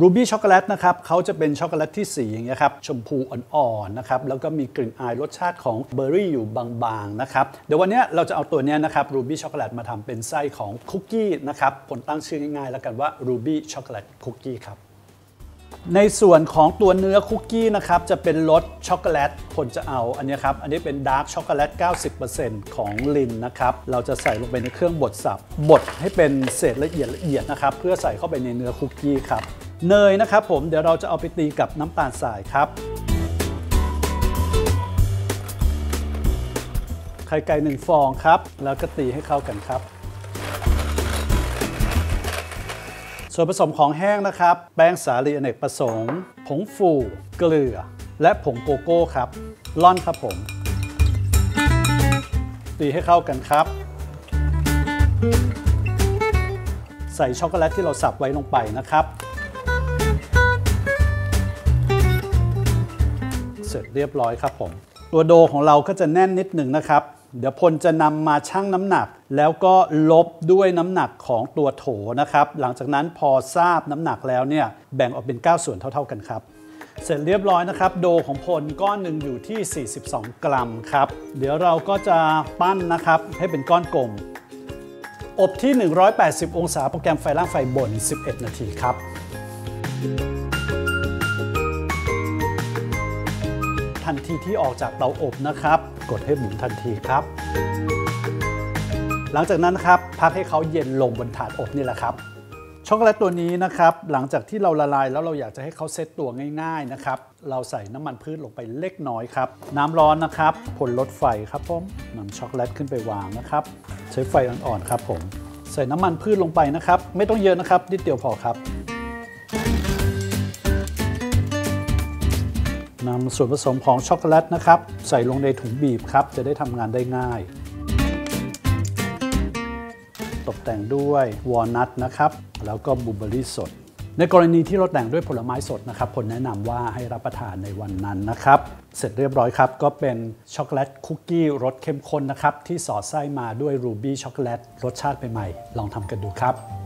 ruby chocolate นะครับเขาจะเป็นช็อกโกแลตที่สีอย่างเงี้ยครับชมพูอ่อนๆนะครับแล้วก็มีกลิ่นอายรสชาติของเบอร์รี่อยู่บางๆนะครับเดี๋ยววันนี้เราจะเอาตัวนี้นะครับ ruby chocolate มาทำเป็นไส้ของคุกกี้นะครับผมตั้งชื่อง่ายๆ แล้วกันว่า ruby chocolate cookie ครับในส่วนของตัวเนื้อคุกกี้นะครับจะเป็นรสช็อกโกแลตผมจะเอาอันนี้ครับอันนี้เป็น dark chocolate 90%ของ Lindt นะครับเราจะใส่ลงไปในเครื่องบดสับบดให้เป็นเศษละเอียดละเอียดนะครับเพื่อใส่เข้าไปในเนื้อคุกกี้ครับ เนยนะครับผมเดี๋ยวเราจะเอาไปตีกับน้ำตาลทรายครับไข่ไก่หนึ่งฟองครับ แล้วก็ตีให้เข้ากันครับ ส่วนผสมของแห้งนะครับ แป้งสาลีอเนกประสงค์ ผงฟู เกลือ และผงโกโก้ครับล่อนครับผม ตีให้เข้ากันครับ ใส่ช็อกโกแลตที่เราสับไว้ลงไปนะครับ เสร็จเรียบร้อยครับผม ตัวโดของเราก็จะแน่นนิดหนึ่งนะครับ เดี๋ยวพลจะนำมาชั่งน้ำหนัก แล้วก็ลบด้วยน้ำหนักของตัวโถนะครับ หลังจากนั้นพอทราบน้ำหนักแล้วเนี่ยแบ่งออกเป็น 9 ส่วนเท่า ๆกันครับเสร็จเรียบร้อยนะครับ โดของพลก้อนหนึ่งอยู่ที่ 42 กรัมครับ เดี๋ยวเราก็จะปั้นนะครับให้เป็นก้อนกลม อบที่ 180 องศาโปรแกรมไฟล่างไฟบน 11 นาทีครับ ทันทีที่ออกจากเตาอบนะครับ กดให้หมุนทันทีครับ หลังจากนั้นครับพักให้เขาเย็นลงบนถาดอบนี่แหละครับช็อกโกแลตตัวนี้นะครับหลังจากที่เราละลายแล้วเราอยากจะให้เขาเซตตัวง่ายๆนะครับเราใส่น้ำมันพืชลงไปเล็กน้อยครับ น้ำร้อนนะครับผลลดไฟครับผมนำช็อกโกแลตขึ้นไปวางนะครับ ใช้ไฟอ่อนๆครับผม ใส่น้ำมันพืชลงไปนะครับ ไม่ต้องเยอะนะครับนิดเดียวพอครับ นำส่วนผสมของช็อกโกแลตนะครับ ใส่ลงในถุงบีบครับ จะได้ทำงานได้ง่าย ตกแต่งด้วยวอลนัทนะครับ แล้วก็บลูเบอร์รี่สด ในกรณีที่เราแต่งด้วยผลไม้สดนะครับผมแนะนำว่าให้รับประทานในวันนั้นนะครับ เสร็จเรียบร้อยครับ ก็เป็น chocolate cookie รสเข้มข้นนะครับ ที่สอดไส้มาด้วย ruby chocolate รสชาติใหม่ๆลองทำกันดูครับ